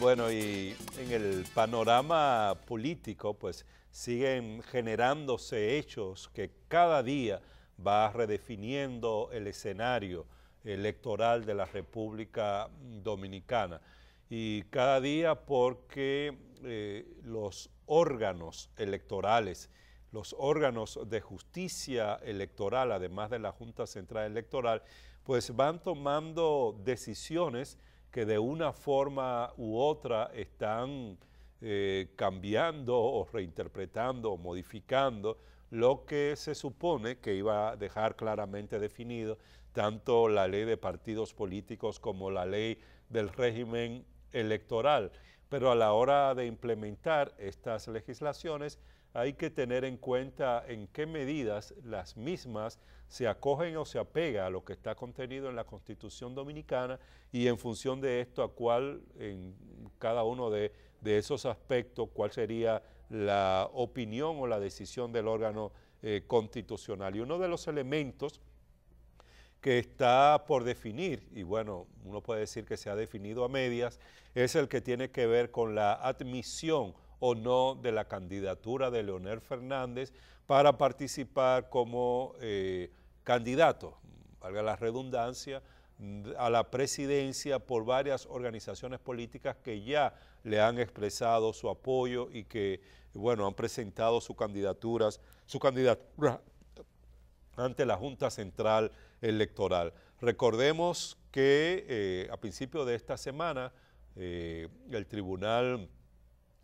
Bueno, y en el panorama político, pues siguen generándose hechos que cada día va redefiniendo el escenario electoral de la República Dominicana. Y cada día porque eh, los órganos electorales, los órganos de justicia electoral, además de la Junta Central Electoral, pues van tomando decisiones que de una forma u otra están eh, cambiando o reinterpretando o modificando lo que se supone que iba a dejar claramente definido tanto la ley de partidos políticos como la ley del régimen electoral. Pero a la hora de implementar estas legislaciones hay que tener en cuenta en qué medidas las mismas se acogen o se apega a lo que está contenido en la Constitución Dominicana y en función de esto a cuál en cada uno de, esos aspectos, cuál sería la opinión o la decisión del órgano eh, constitucional. Y uno de los elementos que está por definir, y bueno, uno puede decir que se ha definido a medias, es el que tiene que ver con la admisión o no de la candidatura de Leonel Fernández para participar como eh, candidato, valga la redundancia, a la presidencia por varias organizaciones políticas que ya le han expresado su apoyo y que, bueno, han presentado sus candidaturas, su candidatura ante la Junta Central Electoral. Recordemos que eh, a principio de esta semana eh, el Tribunal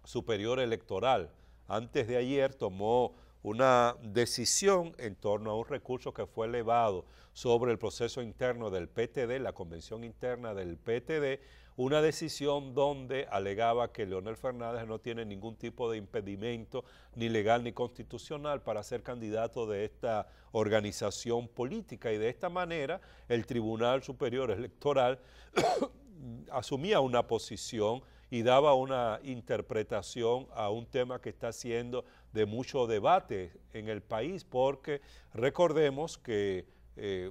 Superior Electoral. Antes de ayer tomó una decisión en torno a un recurso que fue elevado sobre el proceso interno del PTD, la convención interna del PTD, una decisión donde alegaba que Leonel Fernández no tiene ningún tipo de impedimento ni legal ni constitucional para ser candidato de esta organización política. Y de esta manera el Tribunal Superior Electoral asumía una posición y daba una interpretación a un tema que está siendo de mucho debate en el país, porque recordemos que eh,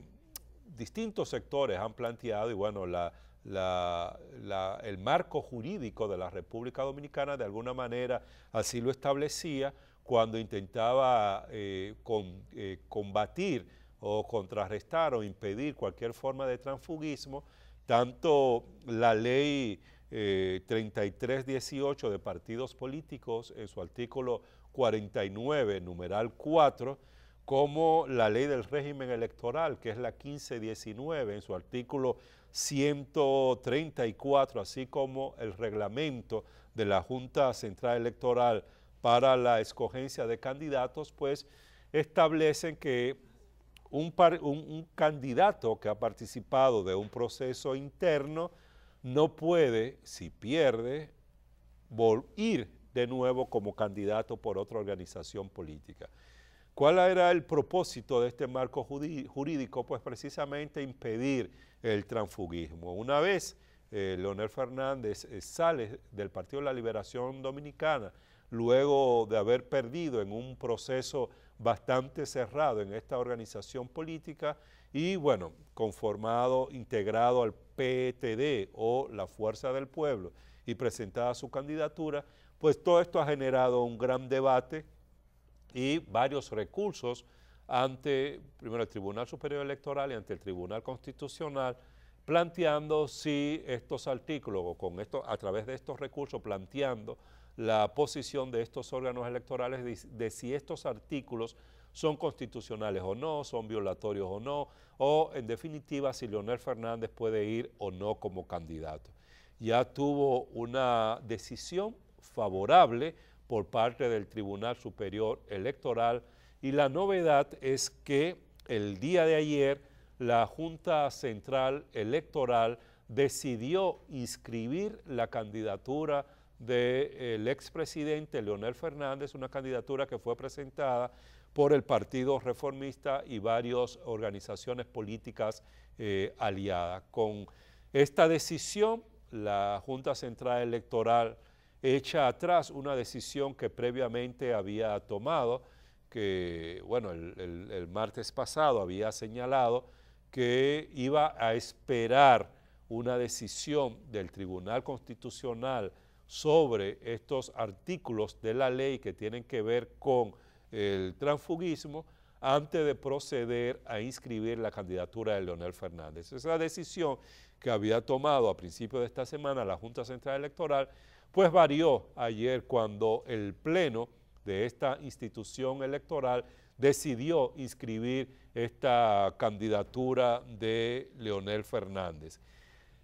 distintos sectores han planteado, y bueno, el marco jurídico de la República Dominicana de alguna manera así lo establecía cuando intentaba eh, eh, combatir o contrarrestar o impedir cualquier forma de transfugismo, tanto la ley 3318 de partidos políticos en su artículo 49, numeral 4, como la ley del régimen electoral, que es la 1519 en su artículo 134, así como el reglamento de la Junta Central Electoral para la escogencia de candidatos, pues establecen que un candidato que ha participado de un proceso interno no puede, si pierde, ir de nuevo como candidato por otra organización política. ¿Cuál era el propósito de este marco jurídico? Pues precisamente impedir el transfugismo. Una vez eh, Leonel Fernández eh, sale del Partido de la Liberación Dominicana, luego de haber perdido en un proceso bastante cerrado en esta organización política y bueno, conformado, integrado al PTD o la Fuerza del Pueblo y presentada su candidatura, pues todo esto ha generado un gran debate y varios recursos ante, primero, el Tribunal Superior Electoral y ante el Tribunal Constitucional, planteando si estos artículos, con esto, a través de estos recursos, planteando la posición de estos órganos electorales de si estos artículos son constitucionales o no, son violatorios o no, o en definitiva si Leonel Fernández puede ir o no como candidato. Ya tuvo una decisión favorable por parte del Tribunal Superior Electoral y la novedad es que el día de ayer la Junta Central Electoral decidió inscribir la candidatura del expresidente Leonel Fernández, una candidatura que fue presentada por el Partido Reformista y varias organizaciones políticas eh, aliadas. Con esta decisión, la Junta Central Electoral echa atrás una decisión que previamente había tomado, que, bueno, el martes pasado había señalado que iba a esperar una decisión del Tribunal Constitucional sobre estos artículos de la ley que tienen que ver con el transfugismo antes de proceder a inscribir la candidatura de Leonel Fernández. Esa decisión que había tomado a principios de esta semana la Junta Central Electoral, pues varió ayer cuando el Pleno de esta institución electoral decidió inscribir esta candidatura de Leonel Fernández.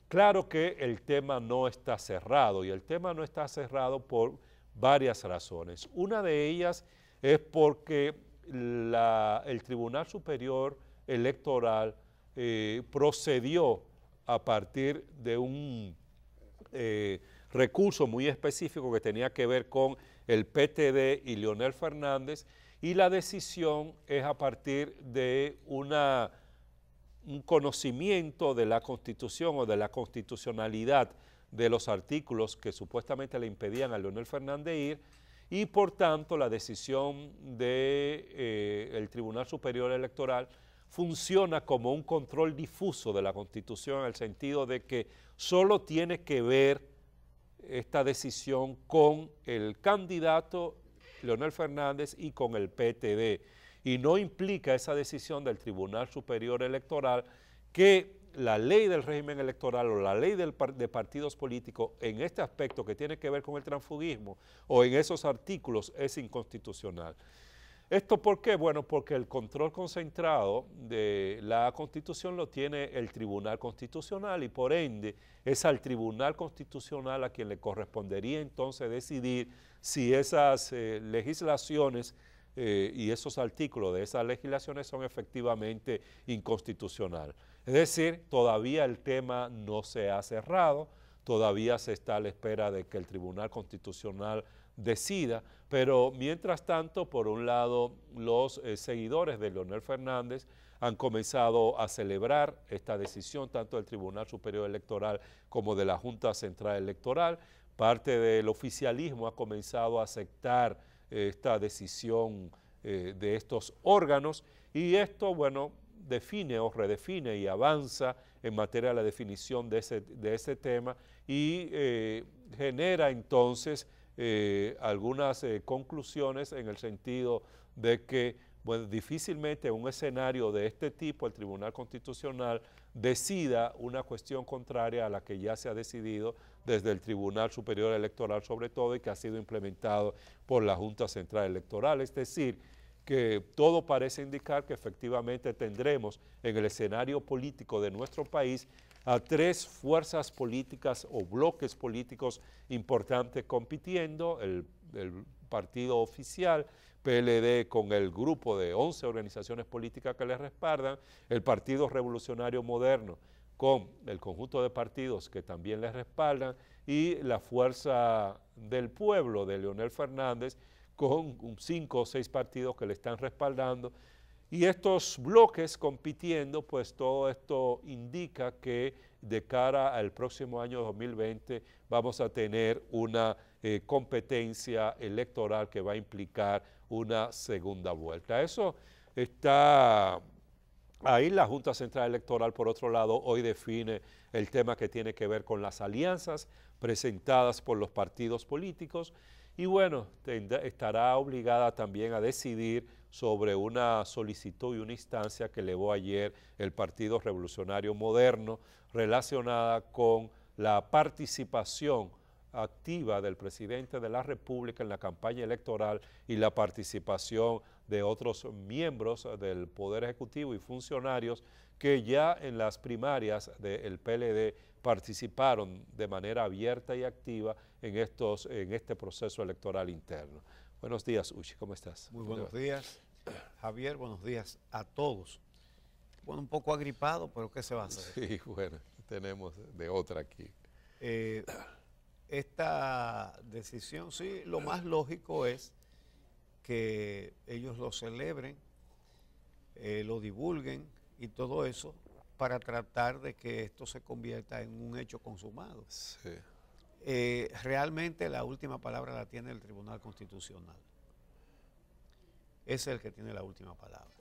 Claro que el tema no está cerrado y el tema no está cerrado por varias razones. Una de ellas es porque el Tribunal Superior Electoral eh, procedió a partir de un eh, recurso muy específico que tenía que ver con el PTD y Leonel Fernández y la decisión es a partir de una, un conocimiento de la Constitución o de la constitucionalidad de los artículos que supuestamente le impedían a Leonel Fernández ir y por tanto la decisión del de, eh, Tribunal Superior Electoral funciona como un control difuso de la Constitución en el sentido de que solo tiene que ver esta decisión con el candidato Leonel Fernández y con el PTD. Y no implica esa decisión del Tribunal Superior Electoral que la ley del régimen electoral o la ley de partidos políticos en este aspecto que tiene que ver con el transfugismo o en esos artículos es inconstitucional. ¿Esto por qué? Bueno, porque el control concentrado de la Constitución lo tiene el Tribunal Constitucional y por ende es al Tribunal Constitucional a quien le correspondería entonces decidir si esas eh, legislaciones eh, y esos artículos de esas legislaciones son efectivamente inconstitucionales. Es decir, todavía el tema no se ha cerrado, todavía se está a la espera de que el Tribunal Constitucional decida, pero mientras tanto, por un lado, los eh, seguidores de Leonel Fernández han comenzado a celebrar esta decisión tanto del Tribunal Superior Electoral como de la Junta Central Electoral. Parte del oficialismo ha comenzado a aceptar esta decisión eh, de estos órganos. Y esto, bueno, define o redefine y avanza en materia de la definición de ese, de ese tema y genera entonces eh, algunas eh, conclusiones en el sentido de que bueno, difícilmente en un escenario de este tipo el Tribunal Constitucional decida una cuestión contraria a la que ya se ha decidido desde el Tribunal Superior Electoral sobre todo y que ha sido implementado por la Junta Central Electoral. Es decir, que todo parece indicar que efectivamente tendremos en el escenario político de nuestro país a tres fuerzas políticas o bloques políticos importantes compitiendo, el, partido oficial, PLD con el grupo de 11 organizaciones políticas que le respaldan, el Partido Revolucionario Moderno con el conjunto de partidos que también le respaldan y la Fuerza del Pueblo de Leonel Fernández con cinco o seis partidos que le están respaldando. Y estos bloques compitiendo, pues todo esto indica que de cara al próximo año 2020 vamos a tener una eh, competencia electoral que va a implicar una segunda vuelta. Eso está ahí. La Junta Central Electoral, por otro lado, hoy define el tema que tiene que ver con las alianzas presentadas por los partidos políticos y bueno, estará obligada también a decidir sobre una solicitud y una instancia que elevó ayer el Partido Revolucionario Moderno relacionada con la participación activa del presidente de la República en la campaña electoral y la participación de otros miembros del Poder Ejecutivo y funcionarios que ya en las primarias del PLD participaron de manera abierta y activa en, estos, en este proceso electoral interno. Buenos días, Uchi, ¿cómo estás? Muy buenos días, Javier, buenos días a todos. Bueno, un poco agripado, pero ¿qué se va a hacer? Sí, bueno, tenemos de otra aquí. Eh, esta decisión, sí, lo más lógico es que ellos lo celebren, eh, lo divulguen y todo eso para tratar de que esto se convierta en un hecho consumado. Sí. Eh, realmente la última palabra la tiene el Tribunal Constitucional. Es el que tiene la última palabra.